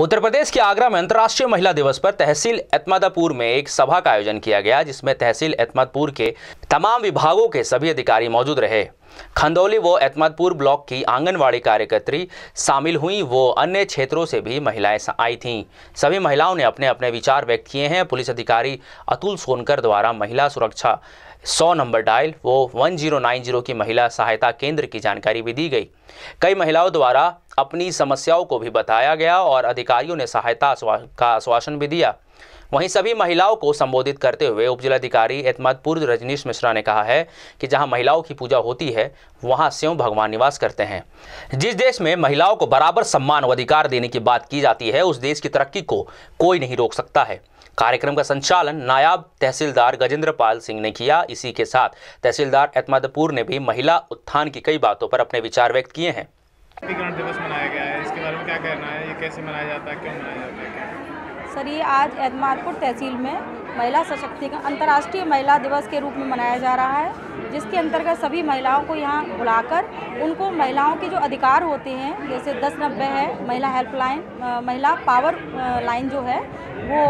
उत्तर प्रदेश के आगरा में अंतर्राष्ट्रीय महिला दिवस पर तहसील एतमादापुर में एक सभा का आयोजन किया गया, जिसमें तहसील एतमादपुर के तमाम विभागों के सभी अधिकारी मौजूद रहे। खंदौली व एतमादपुर ब्लॉक की आंगनवाड़ी कार्यकर्त्री शामिल हुई, वो अन्य क्षेत्रों से भी महिलाएँ आई थीं। सभी महिलाओं ने अपने अपने विचार व्यक्त किए हैं। पुलिस अधिकारी अतुल सोनकर द्वारा महिला सुरक्षा सौ नंबर डायल वो 1090 की महिला सहायता केंद्र की जानकारी भी दी गई। कई महिलाओं द्वारा अपनी समस्याओं को भी बताया गया और अधिकारियों ने सहायता का आश्वासन भी दिया। वहीं सभी महिलाओं को संबोधित करते हुए उपजिलाधिकारी एतमादपुर रजनीश मिश्रा ने कहा है कि जहाँ महिलाओं की पूजा होती है, वहाँ स्वयं भगवान निवास करते हैं। जिस देश में महिलाओं को बराबर सम्मान व अधिकार देने की बात की जाती है, उस देश की तरक्की को कोई नहीं रोक सकता है। कार्यक्रम का संचालन नायाब तहसीलदार गजेंद्र पाल सिंह ने किया। इसी के साथ तहसीलदार एतमादपुर ने भी महिला उत्थान की कई बातों पर अपने विचार व्यक्त किए हैं। दिवस मनाया गया है। इसके बारे में क्या कहना है? ये कैसे मनाया जाता है? क्यों मनाया जाता है? सर, ये आज एतमादपुर तहसील में महिला सशक्तिकरण अंतर्राष्ट्रीय महिला दिवस के रूप में मनाया जा रहा है, जिसके अंतर्गत सभी महिलाओं को यहाँ बुलाकर उनको महिलाओं के जो अधिकार होते हैं, जैसे दस नब्बे है, महिला हेल्पलाइन महिला पावर लाइन जो है, वो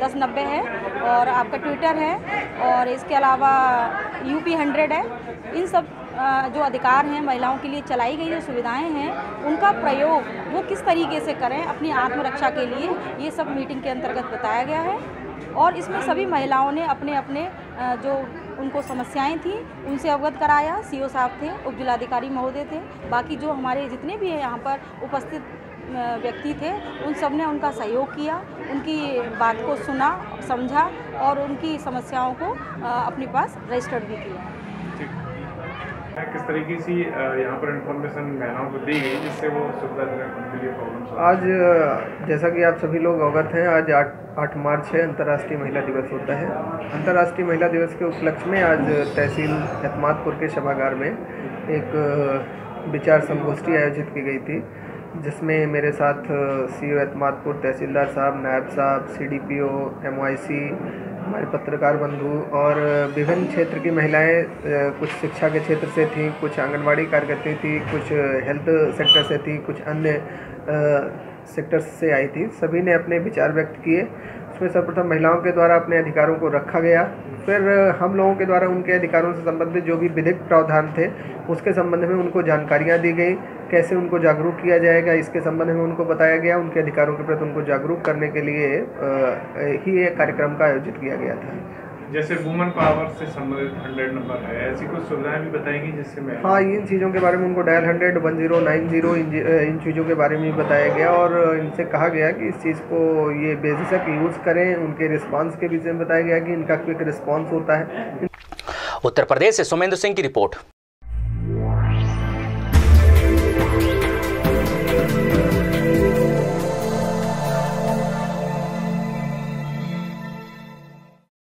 दस नब्बे है और आपका ट्विटर है और इसके अलावा यूपी हंड्रेड है। इन सब जो अधिकार हैं महिलाओं के लिए चलाई गई जो सुविधाएँ हैं, उनका प्रयोग वो किस तरीके से करें अपनी आत्मरक्षा के लिए, ये सब मीटिंग के अंतर्गत बताया गया है। और इसमें सभी महिलाओं ने अपने अपने जो उनको समस्याएँ थी, उनसे अवगत कराया। सीओ साहब थे उप जिलाधिकारी महोदय थे। बाकी जो हमारे जितने भी हैं यहाँ पर उपस्थित व्यक्ति थे, उन सबने उनका सहयोग किया, उनकी बात को सुना, समझा और उनकी समस्याओं को अपने पास रजिस्टर्ड भी किया। किस तरीके से यहाँ पर इंफॉर्मेशन महिलाओं को दी गई जिससे वो सुविधाजनक आज जैसा कि आप सभी लोग अवगत हैं, आज आठ आठ मार्च है, अंतर्राष्ट्रीय महिला दिवस होता है। अंतर्राष्ट्रीय महिला दिवस के उपलक्ष्य में आज तहसील एतमादपुर के सभागार में एक विचार संगोष्ठी आयोजित की गई थी। जिसमें मेरे साथ सी ओ एतमादपुर तहसीलदार साहब, नायब साहब C D P O M Y C हमारे पत्रकार बंधु और विभिन्न क्षेत्र की महिलाएँ कुछ शिक्षा के क्षेत्र से थीं, कुछ आंगनबाड़ी कार्यकर्ती थी, कुछ हेल्थ सेक्टर से थी, कुछ अन्य सेक्टर्स से आई थी। सभी ने अपने विचार व्यक्त किए उसमें सर्वप्रथम महिलाओं के द्वारा अपने अधिकारों को रखा गया। फिर हम लोगों के द्वारा उनके अधिकारों से संबंधित जो भी विधिक प्रावधान थे, उसके संबंध में उनको जानकारियाँ दी गई। कैसे उनको जागरूक किया जाएगा, इसके संबंध में उनको बताया गया। उनके अधिकारों के प्रति उनको जागरूक करने के लिए ही एक कार्यक्रम का आयोजित किया गया था। जैसे वुमन पावर से संबंधित हंड्रेड नंबर है ऐसी कुछ सुविधाएँ भी बताएँगी जिससे मैं हाँ इन चीज़ों के बारे में उनको dial hundred one zero nine zero इन चीज़ों के बारे में बताया गया और इनसे कहा गया कि इस चीज़ को ये बेझिझक यूज़ करें उनके रिस्पांस के विषय में बताया गया कि इनका क्विक रिस्पॉन्स होता है। उत्तर प्रदेश से सुमेंद्र सिंह की रिपोर्ट।